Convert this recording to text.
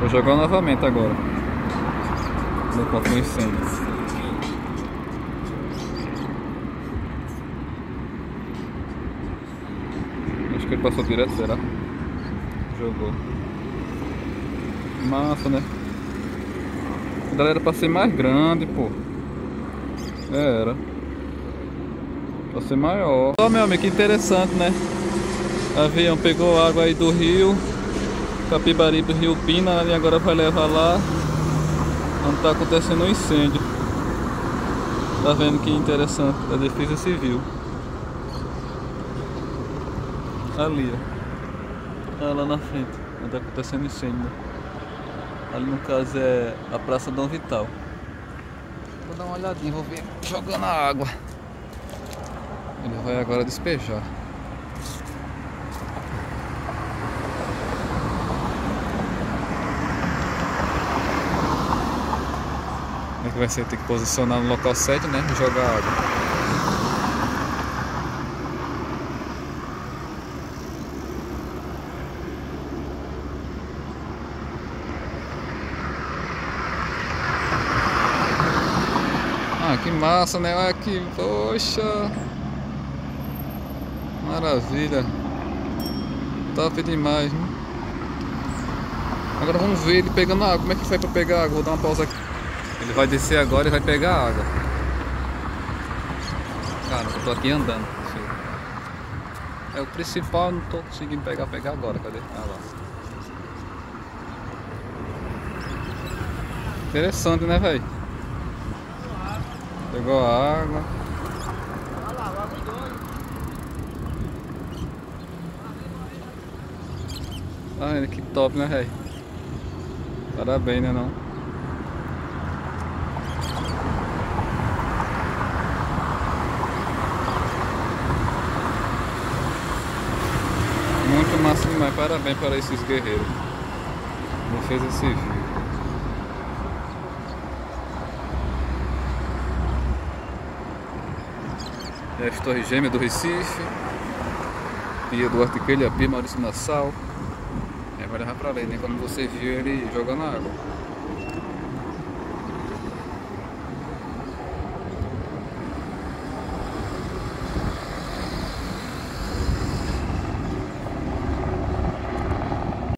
Vou jogar novamente agora. No ponto do incêndio. Acho que ele passou direto, será? Jogou. Massa, né? A galera era pra ser mais grande, pô. Era. Pra ser maior. Ó, meu amigo, que interessante, né? Avião pegou água aí do rio. Capibaribe, Rio Pina, e agora vai levar lá onde tá acontecendo um incêndio. Tá vendo que interessante, da Defesa Civil. Ali, ó. Olha lá na frente, onde tá acontecendo incêndio. Ali no caso é a Praça Dom Vital. Vou dar uma olhadinha, vou ver jogando a água. Ele vai agora despejar. Que vai? Tem que posicionar no local certo, né? E jogar água. Ah, que massa, né? Olha aqui, poxa! Maravilha! Top demais, né? Agora vamos ver ele pegando água. Como é que foi pra pegar água? Vou dar uma pausa aqui. Ele vai descer agora e vai pegar água. Cara, eu tô aqui andando. É o principal, não tô conseguindo pegar, pegar agora. Cadê? Ah lá. Interessante, né, velho? Pegou a água. Tá vendo que top, né, velho? Parabéns, né, não? Massa demais, parabéns para esses guerreiros. Defesa Civil. É a Torre Gêmea do Recife. Eduardo Coelho, a Pia Maurício Nassau. É, vai levar pra ler, né? Como você viu ele jogando água.